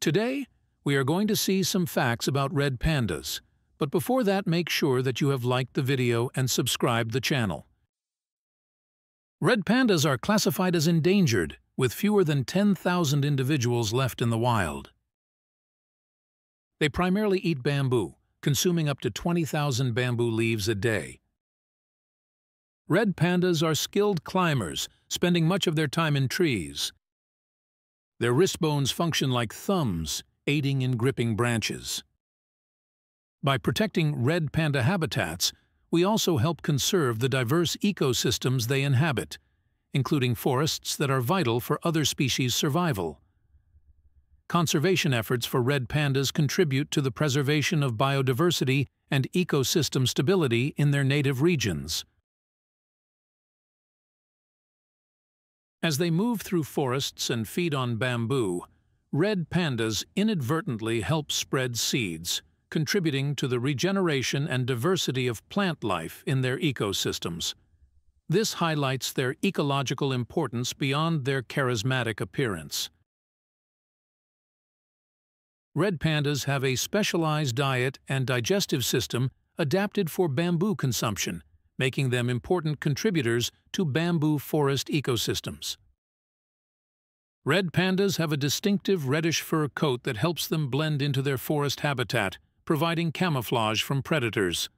Today, we are going to see some facts about red pandas, but before that make sure that you have liked the video and subscribed the channel. Red pandas are classified as endangered, with fewer than 10,000 individuals left in the wild. They primarily eat bamboo, consuming up to 20,000 bamboo leaves a day. Red pandas are skilled climbers, spending much of their time in trees. Their wrist bones function like thumbs, aiding in gripping branches. By protecting red panda habitats, we also help conserve the diverse ecosystems they inhabit, including forests that are vital for other species' survival. Conservation efforts for red pandas contribute to the preservation of biodiversity and ecosystem stability in their native regions. As they move through forests and feed on bamboo, red pandas inadvertently help spread seeds, contributing to the regeneration and diversity of plant life in their ecosystems. This highlights their ecological importance beyond their charismatic appearance. Red pandas have a specialized diet and digestive system adapted for bamboo consumption, making them important contributors to bamboo forest ecosystems. Red pandas have a distinctive reddish fur coat that helps them blend into their forest habitat, providing camouflage from predators.